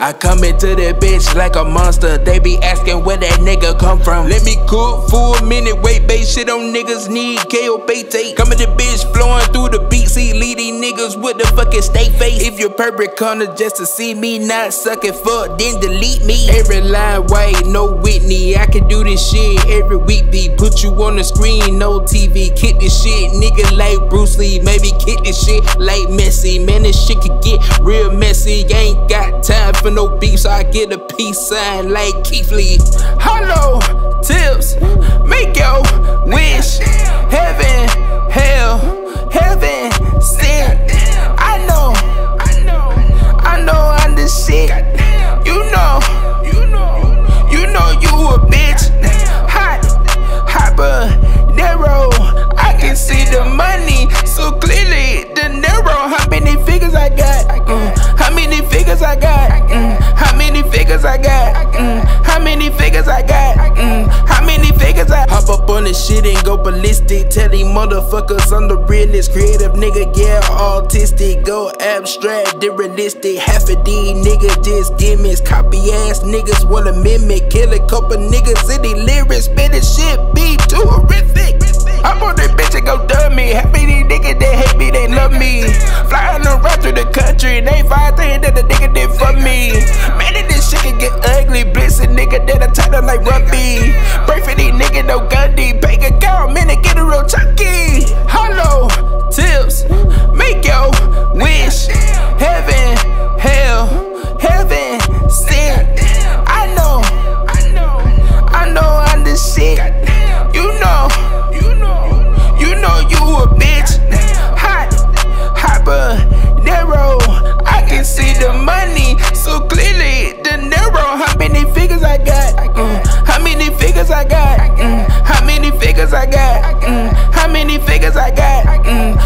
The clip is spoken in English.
I come into that bitch like a monster. They be asking where that nigga come from. Let me cook for a minute, wait, base shit on niggas need KO bait tape. Come in the bitch flowing through the beat, see leading niggas with the fucking stay face. If your perfect corner just to see me not sucking fuck, then delete me. Every line white, no Whitney. I can do this shit every week. Be put you on the screen, no TV. Kick this shit, nigga like Bruce Lee. Maybe kick this shit like Messi. Man, this shit could get real messy. Ain't got time for no beef, so I get a peace sign like Keith Lee. Hello, tips, make your wish. Heaven, hell, heaven, sin. I know, I know, I know I'm the shit. You know, you know, you know you a bitch. Hot, habanero. I can see the money figures I got? Mm. How many figures I got? Mm. How many figures I hop up on this shit and go ballistic? Tell these motherfuckers I'm the realest. Creative nigga, yeah, autistic. Go abstract, they realistic. Half of these niggas just gimmicks. Copy ass niggas wanna mimic. Kill a couple niggas in the lyrics. Spit this shit be too horrific. The they find things that the nigga did for me. Man, if this shit can get ugly. Blitzing nigga that I tight up like rugby. Pray for these niggas, no Gandhi. Mm. How many figures I got? Mm.